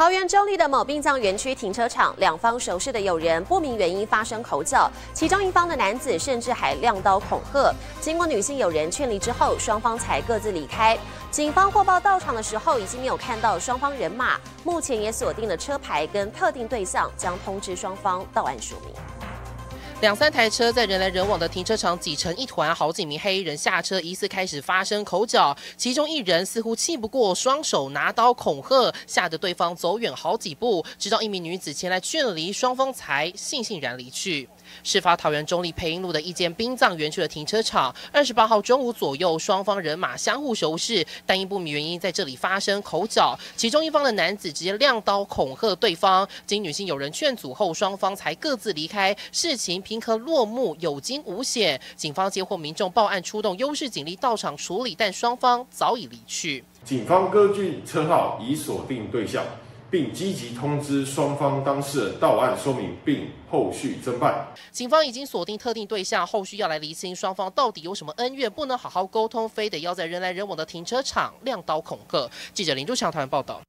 桃园中立的某殡葬园区停车场，两方熟识的友人不明原因发生口角，其中一方的男子甚至还亮刀恐吓。经过女性友人劝离之后，双方才各自离开。警方获报到场的时候，已经没有看到双方人马，目前也锁定了车牌跟特定对象，将通知双方到案署名。两三台车在人来人往的停车场挤成一团，好几名黑衣人下车，疑似开始发生口角。其中一人似乎气不过，双手拿刀恐吓，吓得对方走远好几步，直到一名女子前来劝离，双方才悻悻然离去。事发桃园中立配音路的一间殡葬园区的停车场，二十八号中午左右，双方人马相互熟识，但因不明原因在这里发生口角，其中一方的男子直接亮刀恐吓对方，经女性有人劝阻后，双方才各自离开，事情平和落幕，有惊无险。警方接获民众报案，出动优势警力到场处理，但双方早已离去。警方根据车号已锁定对象。并积极通知双方当事人到案说明，并后续侦办。警方已经锁定特定对象，后续要来厘清双方到底有什么恩怨，不能好好沟通，非得要在人来人往的停车场亮刀恐吓。记者林柱强台湾报道。